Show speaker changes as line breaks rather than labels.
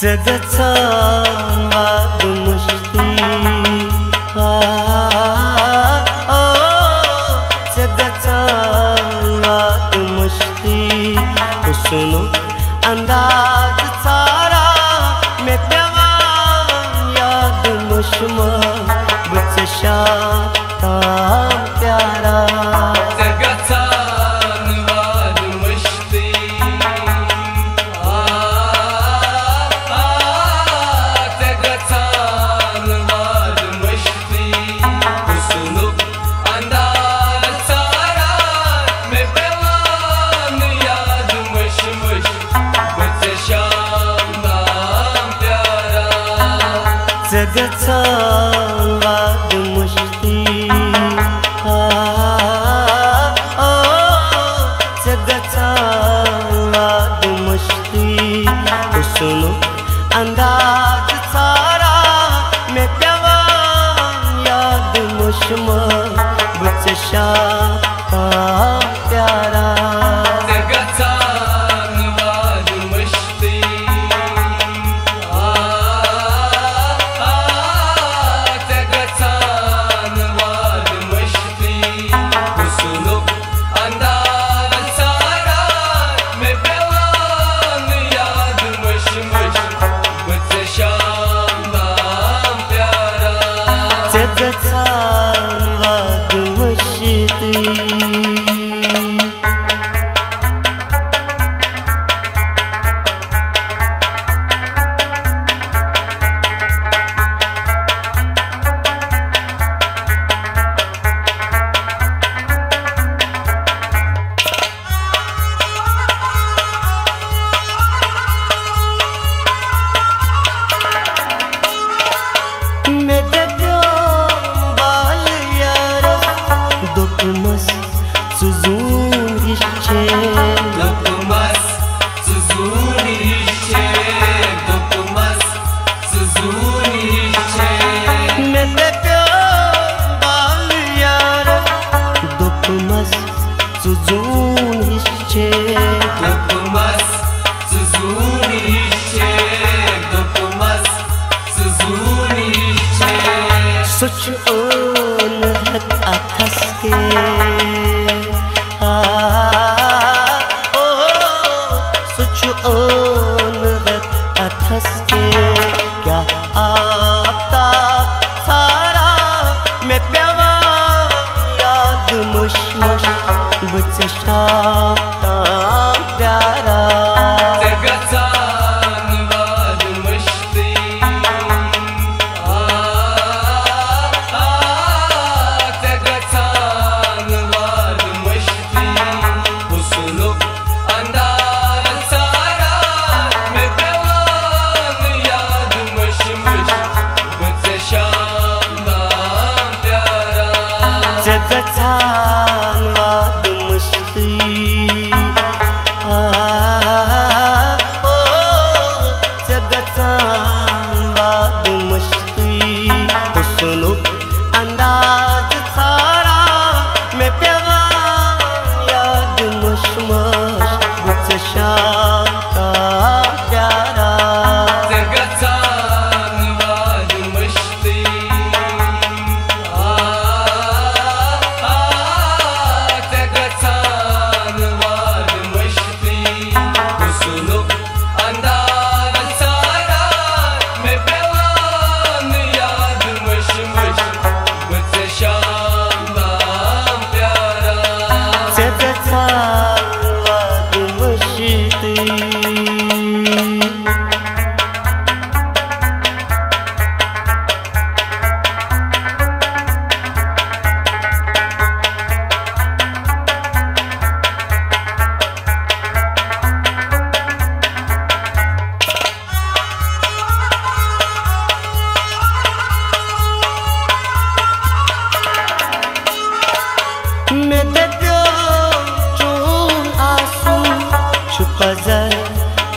जगत्सावाद मुष्टि हा ओ जगत्सावाद मुष्टि तो सुनो अंदाज सारा मैं तवा याद प्यारा। जगचान बाद मुश्ती जगचान बाद मुश्ती तो सुनो अंदाज सारा मैं प्यावान याद मुश्मा बचशा mas Suzun işçe
Dokunmaz Suzun işçe Dokunmaz Suzun işçe
Metek bal yar Dokunmaz Suzun işçe
Dokunmaz Suzun işçe Dokunmaz Suzun işçe
Suç